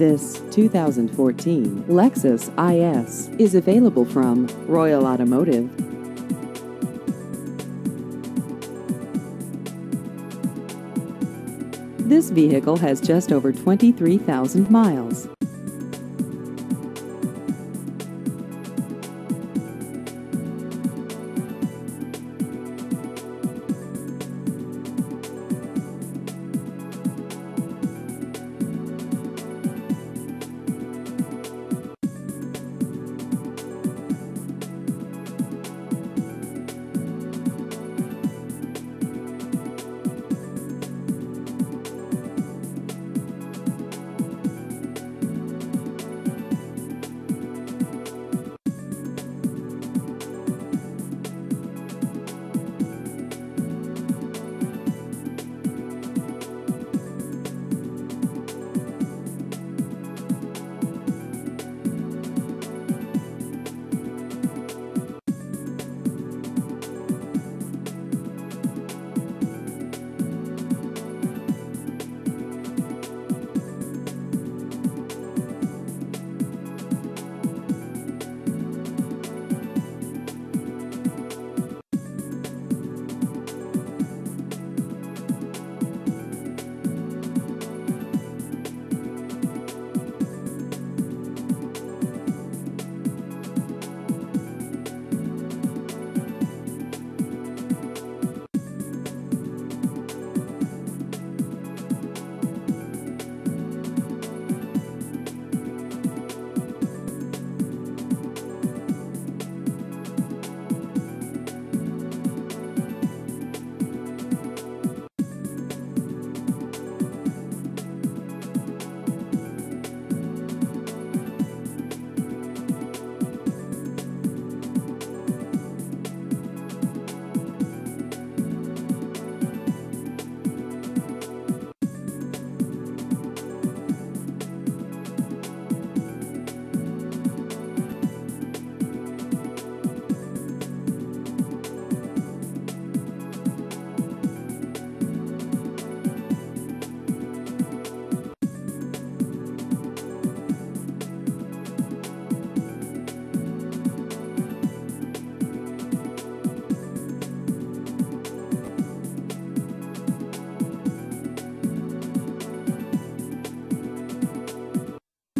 This 2014 Lexus IS is available from Royal Automotive. This vehicle has just over 23,000 miles.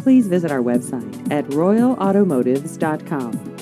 Please visit our website at royalautomotives.com.